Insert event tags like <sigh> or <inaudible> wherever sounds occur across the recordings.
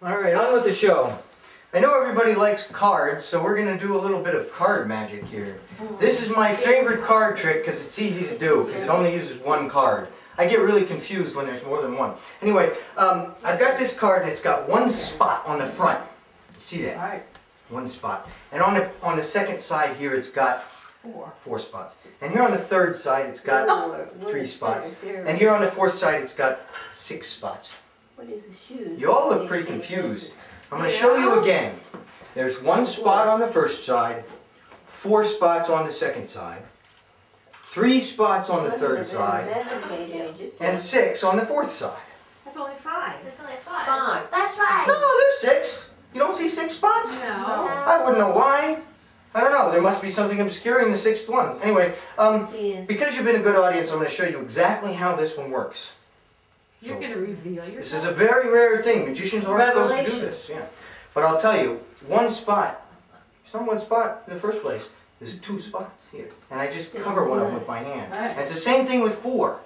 Alright, on with the show. I know everybody likes cards, so we're going to do a little bit of card magic here. This is my favorite card trick because it's easy to do, because it only uses one card. I get really confused when there's more than one. Anyway, um, I've got this card and it's got one spot on the front. See that? One spot. And on the, on the second side here, it's got four. four spots. And here on the third side, it's got <laughs> three spots. And here on the fourth side, it's got six spots. What is the shoes? You all look pretty confused. I'm going to show you again. There's one spot on the first side, four spots on the second side, three spots on the third side, and six on the fourth side. That's only five. That's only five. Five. That's right. No, there's six. You don't see six spots? No. I wouldn't know why. I don't know. There must be something obscuring the sixth one. Anyway, um, because you've been a good audience, I'm going to show you exactly how this one works. You're gonna reveal yourself. This is a very rare thing. Magicians aren't supposed to do Revelation. this. Yeah. But I'll tell you, one spot, it's not one spot in the first place. There's two spots here. And I just cover one of them with my hand. Right. And it's the same thing with four.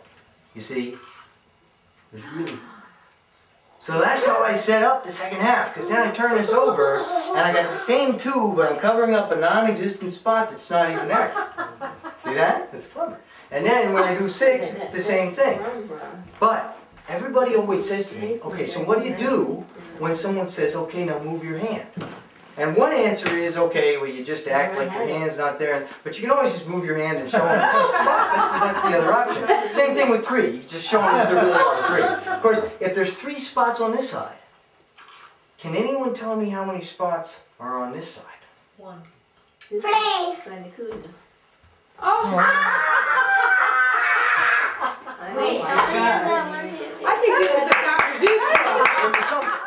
You see? There's really... So that's how I set up the second half, because then I turn this over, and I got the same two, but I'm covering up a non-existent spot that's not even there. See that? It's clever. And then when I do six, it's the same thing. But everybody always says to me, okay, so what do you do when someone says, okay, now move your hand? And one answer is, okay, well, you just act like your hand's not there. But you can always just move your hand and show them the six. That's, that's the other option. Same thing with three. You just show them that there really are three. Of course, if there's three spots on this side, can anyone tell me how many spots are on this side? One. Three. Sign the cooler. Oh, <laughs> Wait, how many is that? I think this is a Dr. Seuss